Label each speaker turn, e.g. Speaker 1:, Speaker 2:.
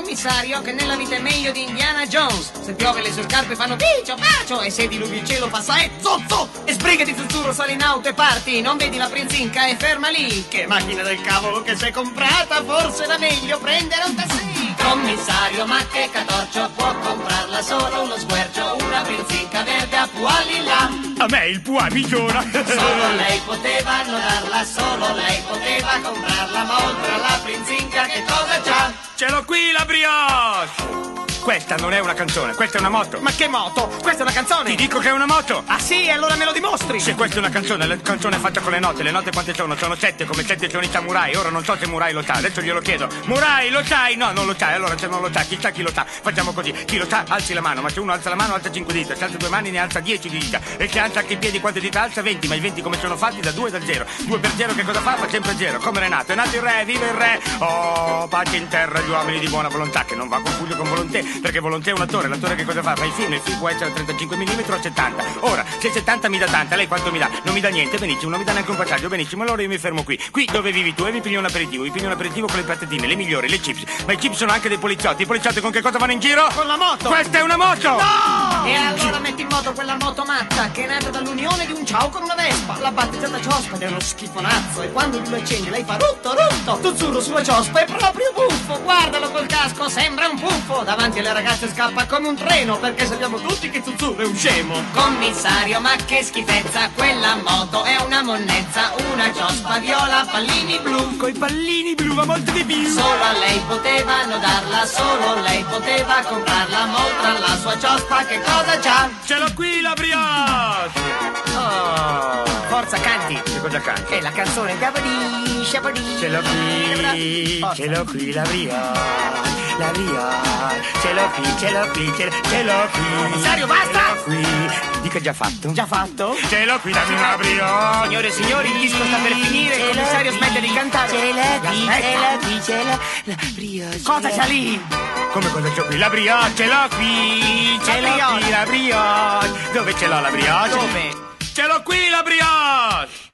Speaker 1: commissario che nella vita è meglio di Indiana Jones. Se piove le sue scarpe fanno bicio, bacio e se diluvia il cielo fa sai zozzo. E sbrigati zuzzuro, sali in auto e parti. Non vedi la prinzinca e ferma lì. Che macchina del cavolo che sei comprata, forse era meglio prendere un tassì. Commissario, ma che catorcio, può comprarla solo uno squercio, una prinzinca verde a puali là.
Speaker 2: A me il puà migliora.
Speaker 1: Solo lei poteva non darla, solo lei poteva comprarla, ma oltre alla prinzinca che cosa c'ha?
Speaker 2: Ce l'ho qui la brioche! Questa non è una canzone, questa è una moto.
Speaker 1: Ma che moto? Questa è una canzone!
Speaker 2: Ti dico che è una moto!
Speaker 1: Ah sì, allora me lo dimostri!
Speaker 2: Se questa è una canzone, la canzone è fatta con le note, le note quante sono? Sono sette, come sette sono i samurai. Ora non so se Murai lo sa, adesso glielo chiedo. Murai, lo sai? No, non lo sai, allora se non lo sa, chissà chi lo sa. Facciamo così, chi lo sa, alzi la mano, ma se uno alza la mano alza cinque dita, se alza due mani ne alza dieci dita. E se alza anche i piedi quante dita alza? Venti, ma i venti come sono fatti? Da due e da zero. Due per zero che cosa fa? Fa sempre zero. Come Renato, è nato il re, vive il re! Oh, pace in terra gli uomini di buona volontà, che non va confuso con volontà, perché volontà è un attore, l'attore che cosa fa? Fa il film, il film può essere a 35 mm o 70. Ora, se 70 mi dà tanta, lei quanto mi dà? Non mi dà niente, benissimo, non mi dà neanche un passaggio, benissimo, allora io mi fermo qui. Qui dove vivi tu e mi pigli un aperitivo, mi pigli un aperitivo con le patatine, le migliori, le chips. Ma i chips sono anche dei poliziotti, i poliziotti con che cosa vanno in giro?
Speaker 1: Con la moto!
Speaker 2: Questa è una moto!
Speaker 1: No! E allora metti in moto quella moto matta che è nata dall'unione di un ciao con una vespa. La battezzata ciospa ed è uno schifonazzo e quando lui lo accende lei fa rutto rutto. Tuzzuro sulla ciospa è proprio buffo. Guardalo col casco, sembra un puffo. Davanti alle ragazze scappa come un treno perché sappiamo tutti che Zuzzurro è un scemo. Commissario, ma che schifezza, quella moto è una monnezza, una ciospa viola, pallini blu.
Speaker 2: Coi pallini blu va molto di più!
Speaker 1: Solo a lei potevano darla, solo lei poteva comprarla, ma oltre alla sua ciospa che cosa c'ha?
Speaker 2: Ce l'ho qui la brioche! Cosa canti?
Speaker 1: È la canzone Gabadì, Shabadì.
Speaker 2: Ce l'ho qui, ce l'ho qui la brioche, la brioche, ce l'ho qui, ce l'ho qui, ce l'ho, ce l'ho qui.
Speaker 1: Commissario, basta!
Speaker 2: Ce l'ho qui. Dica già fatto?
Speaker 1: Già fatto?
Speaker 2: Ce l'ho qui, dammi una brioche.
Speaker 1: Signore e signori, il disco sta per finire, il commissario smette di cantare.
Speaker 3: Ce l'ha qui, ce l'ha qui, ce l'ha la brioche.
Speaker 1: Cosa c'ha lì?
Speaker 2: Come cosa c'ho qui? La brioche, ce l'ho qui, ce
Speaker 1: La
Speaker 2: l'ho qui, la brioche. Dove ce l'ho la brioche?
Speaker 1: Dove?
Speaker 2: Ce l'ho qui la brioche!